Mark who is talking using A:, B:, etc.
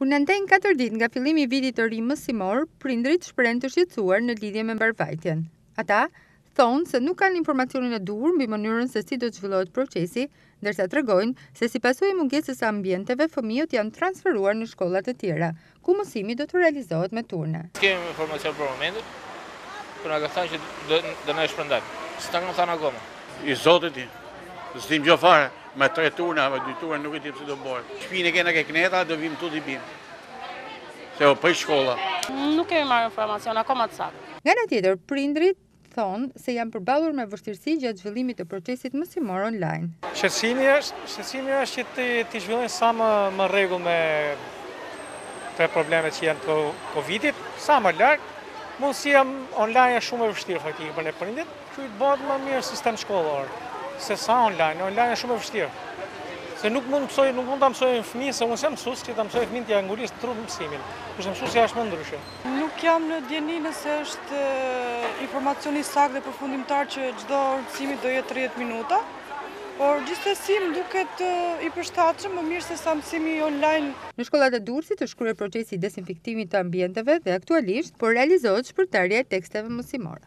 A: Kur na ndajnë katër ditë nga fillimi i vitit të ri mësimor, prindërit shprehen të shqetësuar në lidhje me mbarëvajtjen. Ata thonë se nuk kanë informacionin e duhur mbi mënyrën se si do të zhvillohet procesi, ndërsa tregojnë se si pasojë e mungesës së ambienteve fëmijët janë transferuar në shkolla të tjera, ku mësimi do të realizohet me turne.
B: S'kemi më informacion për momentin, por na kanë thënë që do na shpërndajnë. S'na kanë thënë akoma.
C: E zoti e di. S'dim gjë fare, me tre turne a me dy turne nuk e di se si do bëhet. Shpinë kena ke kneta, do vim t'i bim. Se u hap shkolla.
D: Nuk kemi marrë informacion akoma të saktë.
A: Nga ana tjetër, prindërit thonë se janë përballur me vështirësi gjatë zhvillimit të procesit mësimor online.
E: Shqetësimi është, shqetësimi është që t'i zhvillojnë sa më me rregull me këto problemet që janë të Covidit, sa më larg. Mundësia online është shumë e vështirë faktikisht për ne prindërit, që të bëhet më mirë sistem shkollor se sa online. Online është shumë e vështirë. Se nuk mund të mësoj, nuk mund ta mësoj fëmijën se unë s'jam mësues që ta mësoj fëmijën t'ia ngulis në tru mësimin. Kurse mësuesja është më ndryshe.
F: Nuk jam në dijeni nëse është informacion i saktë dhe përfundimtar që çdo orë mësimi do jetë 30 minuta, por gjithsesi më duket i përshtatshëm më mirë se sa mësimi online.
A: Në shkollat e Durrësit është kryer procesi i dezinfektimit të ambienteve dhe aktualisht po realizohet shpërndarja e teksteve mësimore.